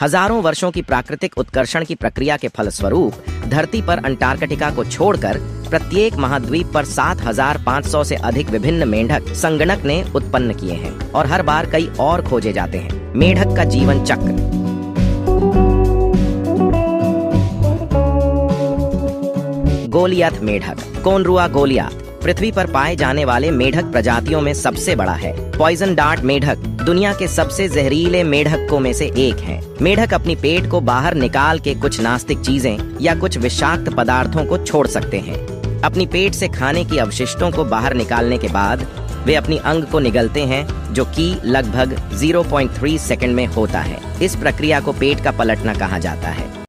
हज़ारों वर्षों की प्राकृतिक उत्कर्षण की प्रक्रिया के फलस्वरूप धरती पर अंटार्कटिका को छोड़कर प्रत्येक महाद्वीप पर 7,500 से अधिक विभिन्न मेंढक संगणक ने उत्पन्न किए हैं और हर बार कई और खोजे जाते हैं। मेढक का जीवन चक्र। गोलियात मेढक कोनरुआ गोलियात पृथ्वी पर पाए जाने वाले मेढक प्रजातियों में सबसे बड़ा है। पॉइजन डार्ट मेढक, दुनिया के सबसे जहरीले मेढकों में से एक है। मेढक अपनी पेट को बाहर निकाल के कुछ नास्तिक चीज़ें या कुछ विषाक्त पदार्थों को छोड़ सकते हैं। अपनी पेट से खाने की अवशिष्टों को बाहर निकालने के बाद, वे अपनी अंग को निगलते हैं, जो कि लगभग 0.3 सेकंड में होता है। इस प्रक्रिया को पेट का पलटना कहा जाता है।